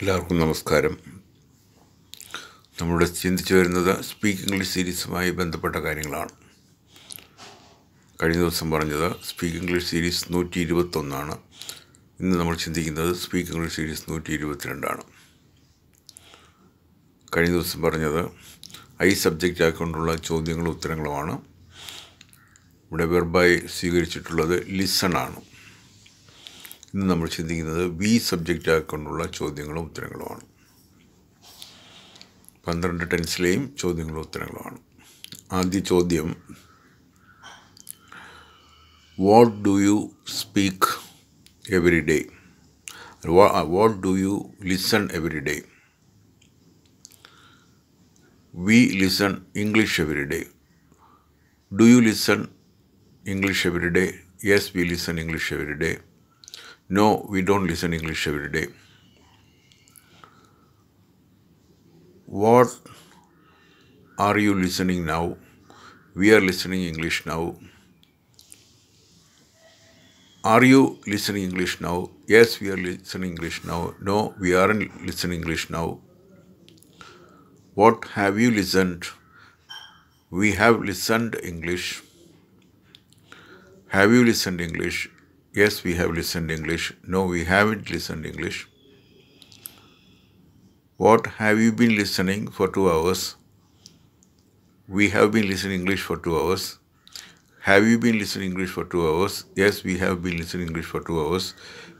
എല്ലാവർക്കും നമസ്കാരം. നമ്മളിവിടെ ചിന്തിച്ചു വരുന്നത് സ്പീക്ക് ഇംഗ്ലീഷ് സീരീസുമായി ബന്ധപ്പെട്ട കാര്യങ്ങളാണ്. കഴിഞ്ഞ ദിവസം പറഞ്ഞത് സ്പീക്ക് ഇംഗ്ലീഷ് സീരീസ് നൂറ്റി ഇരുപത്തൊന്നാണ് ഇന്ന് നമ്മൾ ചിന്തിക്കുന്നത് സ്പീക്ക് ഇംഗ്ലീഷ് സീരീസ് നൂറ്റി ഇരുപത്തിരണ്ടാണ് കഴിഞ്ഞ ദിവസം പറഞ്ഞത് ഐ സബ്ജക്റ്റ് ആയിക്കൊണ്ടുള്ള ചോദ്യങ്ങളും ഉത്തരങ്ങളുമാണ്. ഇവിടെ വെർബായി സ്വീകരിച്ചിട്ടുള്ളത് ലിസൺ ആണ്. ഇന്ന് നമ്മൾ ചിന്തിക്കുന്നത് വി സബ്ജക്റ്റ് ആക്കൊണ്ടുള്ള ചോദ്യങ്ങളും ഉത്തരങ്ങളുമാണ്. പന്ത്രണ്ട് ടെൻസിലെയും ചോദ്യങ്ങളും ഉത്തരങ്ങളുമാണ്. ആദ്യ ചോദ്യം what do you speak every day what do you listen every day we listen English every day do you listen English every day yes we listen English every day No, we don't listen English every day. What are you listening now? We are listening English now. Are you listening English now? Yes, we are listening English now. No, we aren't listening English now. What have you listened? We have listened English. Have you listened English? Yes, we have listened English. No, we haven't listened English. What have you been listening for two hours? We have been listening English for two hours. Have you been listening English for two hours? Yes, we have been listening English for two hours.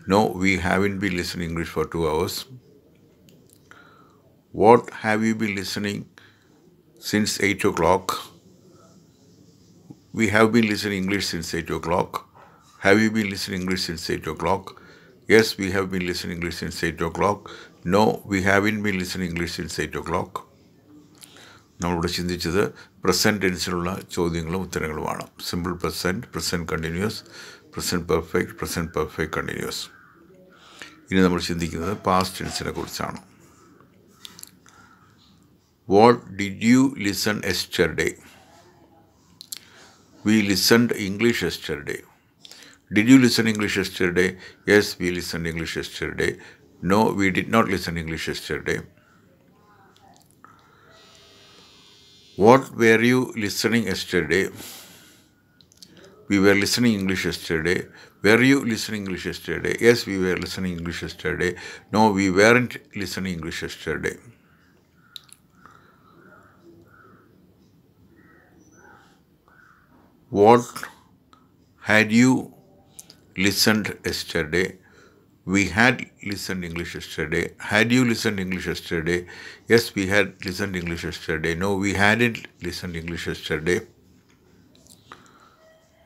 No, we haven't been listening English for two hours. What have you been listening since 8 o'clock? We have been listening English since 8 o'clock. Have you been listening English since 8 o'clock? Yes, we have been listening English since 8 o'clock. No, we haven't been listening English since 8 o'clock. നമ്മളിവിടെ ചിന്തിച്ചത് present ടെൻസിലുള്ള ചോദ്യങ്ങളും ഉത്തരങ്ങളുമാണ് simple present present continuous present perfect present perfect continuous ഇനി നമ്മൾ ചിന്തിക്കുന്നത് past ടെൻസിനെ കുറിച്ചാണ് what did you listen yesterday we listened English yesterday Did you listen English yesterday? Yes, we listened English yesterday. No, we did not listen English yesterday. What were you listening yesterday? We were listening English yesterday. Were you listening English yesterday? Yes, we were listening English yesterday. No, we weren't listening English yesterday. What had you listened yesterday. We had listened English yesterday. Had you listened English yesterday? Yes, we had listened English yesterday. No, we hadn't listened English yesterday.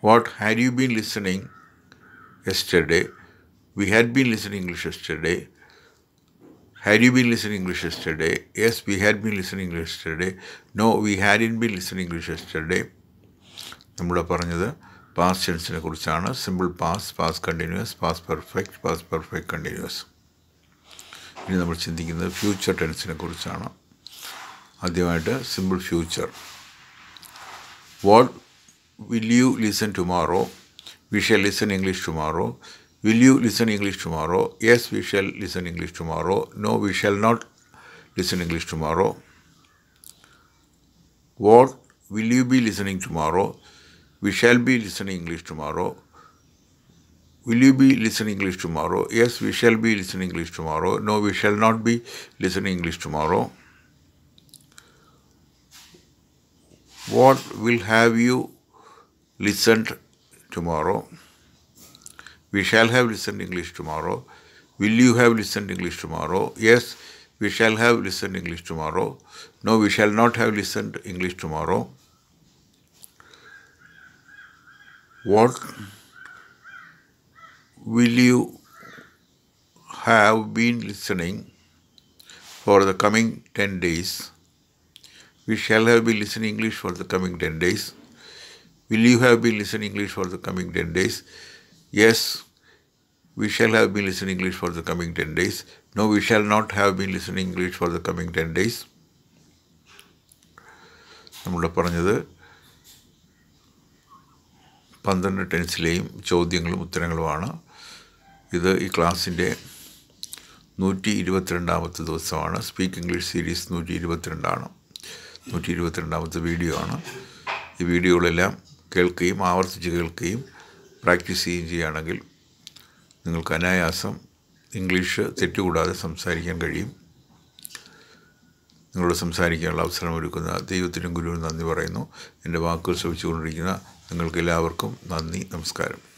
What had you been listening yesterday? We had been listening English yesterday. Had you been listening English yesterday? Yes, we had been listening English yesterday. No, we hadn't been listening English yesterday. നമ്മുടെ പറഞ്ഞത് past ടെൻസിനെ കുറിച്ചാണ്. Simple past past continuous past perfect past perfect continuous ഇനി നമ്മൾ ചിന്തിക്കുന്നത് future ടെൻസിനെ കുറിച്ചാണ്. ആദ്യമായിട്ട് simple future what will you listen tomorrow we shall listen English tomorrow will you listen English tomorrow yes we shall listen English tomorrow no we shall not listen English tomorrow what will you be listening tomorrow We shall be listening English tomorrow. Will you be listening English tomorrow? Yes, we shall be listening English tomorrow. No, we shall not be listening English tomorrow. What will have you listened tomorrow? We shall have listened English tomorrow. Will you have listened English tomorrow? Yes, we shall have listened English tomorrow. No, we shall not have listened English tomorrow. what will you have been listening for the coming 10 days? We shall have been listening English for the coming 10 days. Will you have been listening English for the coming 10 days? Yes, we shall have been listening English for the coming 10 days. No, we shall not have been listening English for the coming 10 days. നമ്മളിവിടെ പറഞ്ഞത് പന്ത്രണ്ട് ടെൻസിലെയും ചോദ്യങ്ങളും ഉത്തരങ്ങളുമാണ്. ഇത് ഈ ക്ലാസ്സിന്റെ നൂറ്റി ഇരുപത്തിരണ്ടാമത്തെ ദിവസമാണ്. സ്പീക്ക് ഇംഗ്ലീഷ് സീരീസ് നൂറ്റി ഇരുപത്തിരണ്ടാണ് നൂറ്റി ഇരുപത്തിരണ്ടാമത്തെ വീഡിയോ ആണ്. ഈ വീഡിയോകളെല്ലാം കേൾക്കുകയും ആവർത്തിച്ച് കേൾക്കുകയും പ്രാക്ടീസ് ചെയ്യുകയും ചെയ്യുകയാണെങ്കിൽ നിങ്ങൾക്ക് അനായാസം ഇംഗ്ലീഷ് തെറ്റുകൂടാതെ സംസാരിക്കാൻ കഴിയും. നിങ്ങളോട് സംസാരിക്കാനുള്ള അവസരം ഒരുക്കുന്ന ദൈവത്തിനും ഗുരുവിനും നന്ദി പറയുന്നു. എന്റെ വാക്കുകൾ ശ്രമിച്ചുകൊണ്ടിരിക്കുന്ന നിങ്ങൾക്ക് എല്ലാവർക്കും നന്ദി നമസ്കാരം.